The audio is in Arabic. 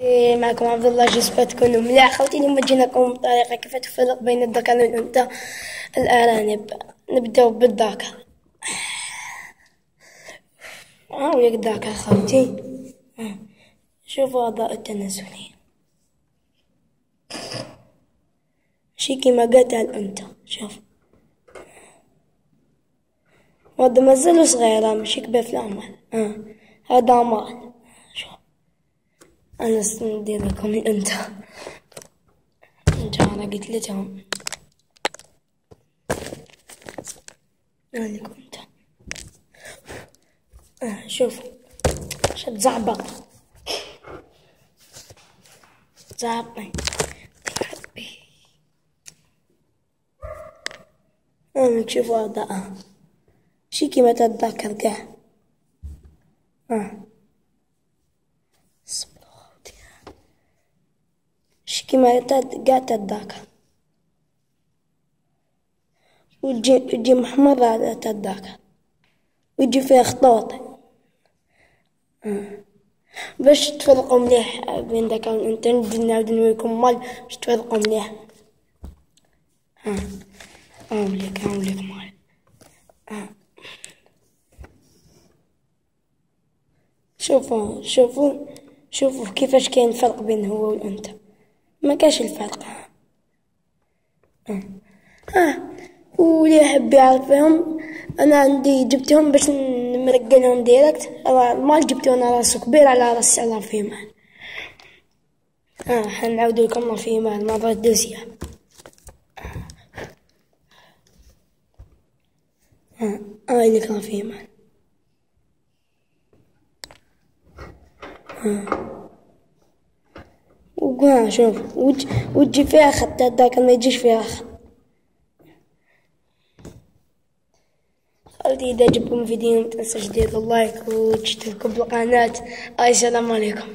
إيه، معكم عبد الله جسبة تكونوا مليح خوتي اليوم جيناكم بطريقة كيف تفرق بين الذكر والأنثى. الأرانب نبداو بالذكر ها وياك الذكر خوتي شوفوا أعضاء التناسلية شي كيما قالت الأنثى شوف. وهذا مازالو صغيرة ماشي كبير في العمر هذا مال أنا ندير لكم أنت. أنت أنا قلت لكم لكم أنت. آه شوفوا شد زعبط زعبط أنا شوفوا هذا. شي كيما تتذكر كاع آه. كيما قاع تداك وتجي تجي محمرة تداك ويجي فيها خطوط. باش تفرقوا مليح بين داك انت نعاود نوريكم مال باش تفرقوا مليح. ها. ها مليك ها مليك مال. شوفوا شوفوا شوفوا كيفاش كاين فرق بين هو وانت ما كاش الفرق آه, آه. واللي يحب يعرفهم. أنا عندي جبتهم باش نمرقلهم ديريكت. ما جبتهم على راس كبير على راس على فيمان آه حنعاود لكم فيمان المرة الدوسية. آه هاي اللي كان فيمان آه وقع شوف وجه وجي فيها خط هذاك ما يجيش فيها خط خالتي إذا عجبكم الفيديو متنساش ديروا لايك وتشتركوا بالقناة. السلام عليكم.